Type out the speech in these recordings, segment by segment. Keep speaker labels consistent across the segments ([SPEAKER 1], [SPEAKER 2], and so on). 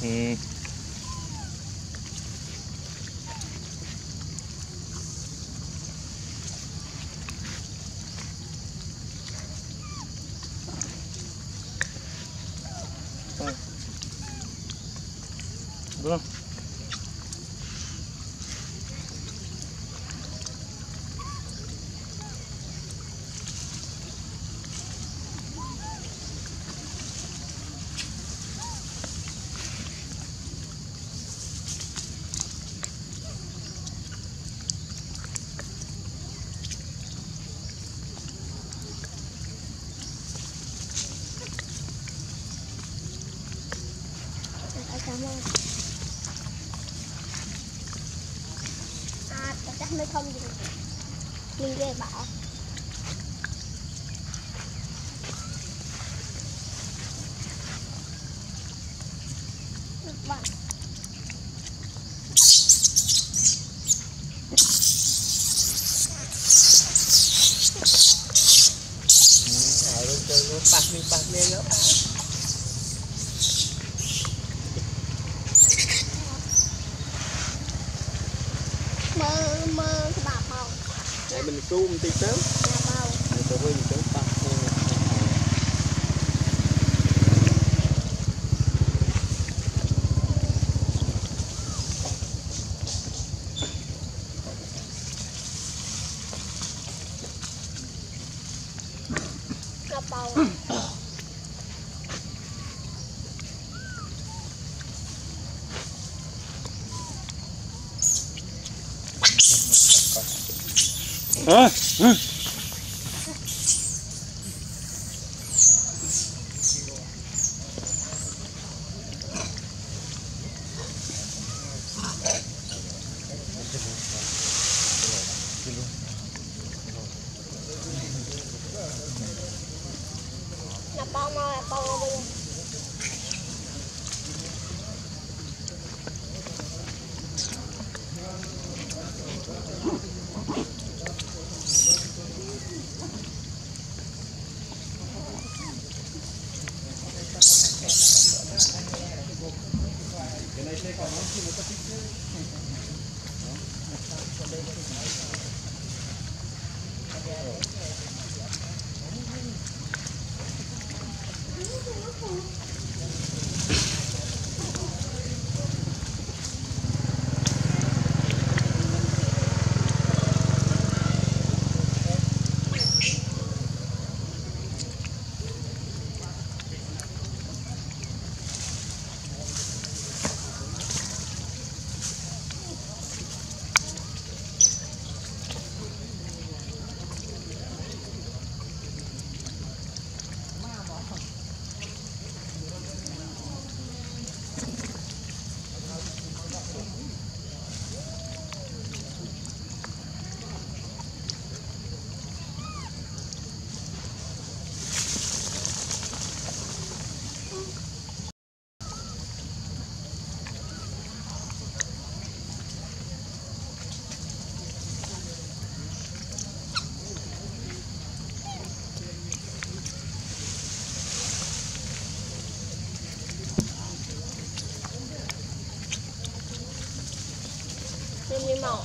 [SPEAKER 1] 嗯。不 không gì mình về bảo. Bạn.
[SPEAKER 2] Hãy subscribe cho kênh Ghiền Mì Gõ Để không bỏ lỡ những video hấp dẫn
[SPEAKER 1] មើលច្បាប់ផងហើយមិន
[SPEAKER 2] ស៊ូមបន្តិចទៅទៅវិញទៅ
[SPEAKER 1] à, à. Là bao mơ, là bao mơ いいね。军帽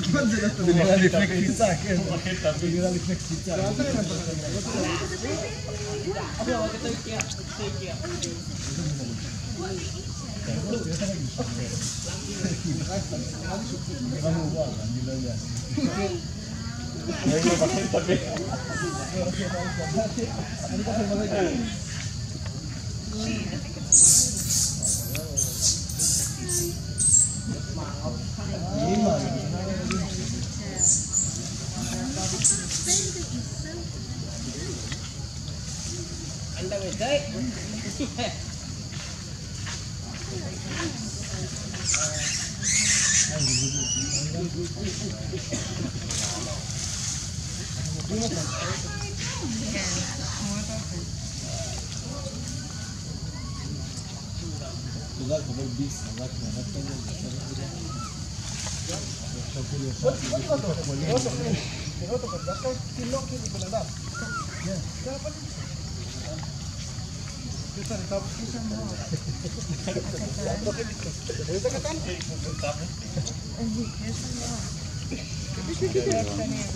[SPEAKER 3] màu bao nhau Della riflexità che della riflexità. נראה מעורב, אני לא יודע.
[SPEAKER 4] אני
[SPEAKER 3] Gracias. Piloto ko, dapat kilokin ko na lang. Yan. Dapat já rin você está mo.
[SPEAKER 4] Ito ka tan? Hindi, kesa mo. Hindi ko kita rin tanin.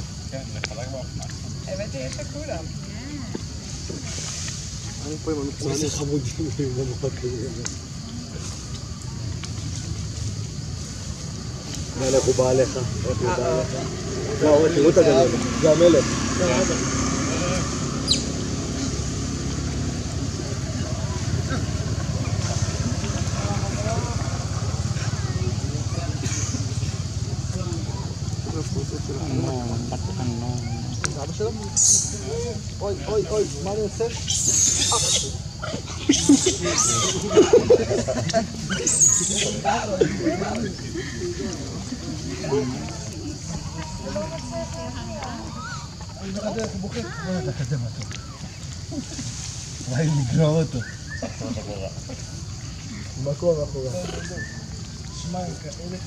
[SPEAKER 4] Eh, está ito kulang?
[SPEAKER 2] Ano po yung mga
[SPEAKER 3] pangalaman? Sa kabod yung mga pagkakas. מלך הוא בעליך, איך הוא בעליך. וואו, תראו את הגנב, זה המלך.
[SPEAKER 2] אבא שלו? אוי,
[SPEAKER 5] אוי, אוי, מה אני עושה?
[SPEAKER 3] אני בדרך, וואי, נגרר אותו. מקום מאחורי. שמע,
[SPEAKER 2] כאלה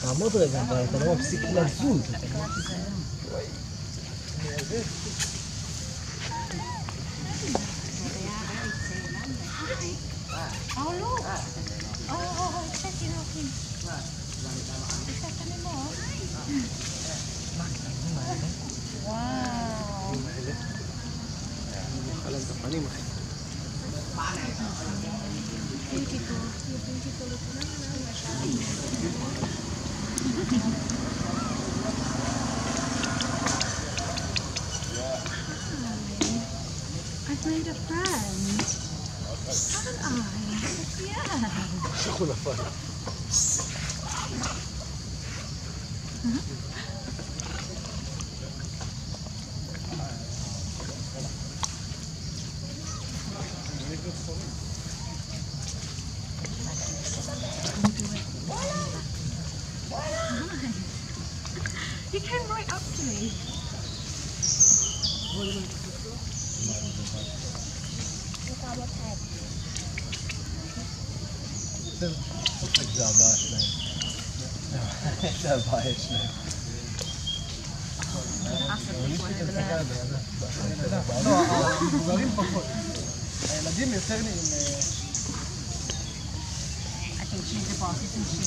[SPEAKER 3] תעמוד רגע, אתה לא מפסיק לזוז.
[SPEAKER 4] Oh, look. Oh, oh, oh, it's checking out him. Is that anymore? Wow. Beautiful. You're beautiful.
[SPEAKER 3] この場合。
[SPEAKER 4] He came right up to me. What do you
[SPEAKER 1] זה
[SPEAKER 3] הבעיה שלהם. זה הבעיה שלהם. לא,
[SPEAKER 4] המבוגרים פחות. הילדים יותר נהיים...
[SPEAKER 2] I
[SPEAKER 4] think she's the boss, isn't she?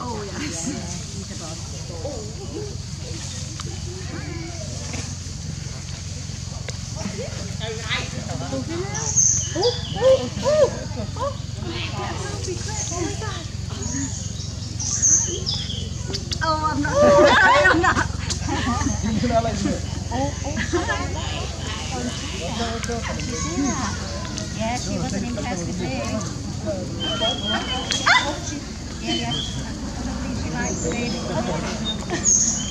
[SPEAKER 4] Oh, yes. she's the boss. Oh, Not. Sorry, I'm not. hindi na alam yun. Yeah, she wasn't impressed with me. Yeah, yeah. I she likes me.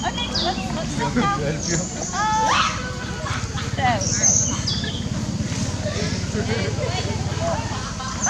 [SPEAKER 4] Okay, let's, let's
[SPEAKER 3] stop now. Oh.
[SPEAKER 4] There we go.